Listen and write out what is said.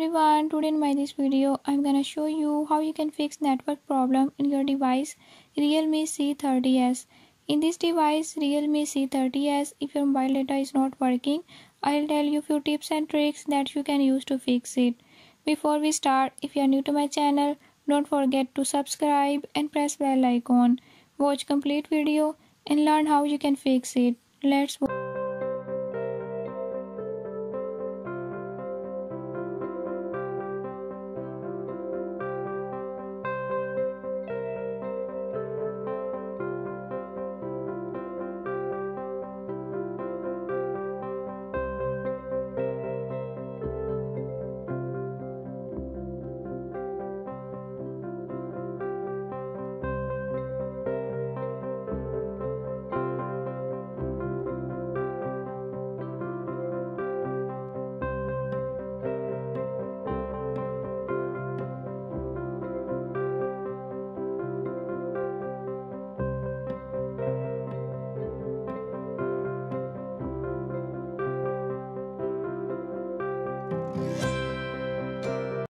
everyone today in my this video i'm gonna show you how you can fix network problem in your device realme c30s in this device realme c30s if your mobile data is not working i'll tell you few tips and tricks that you can use to fix it. Before we start if you are new to my channel don't forget to subscribe and press bell icon. Watch complete video and learn how you can fix it. Let's Música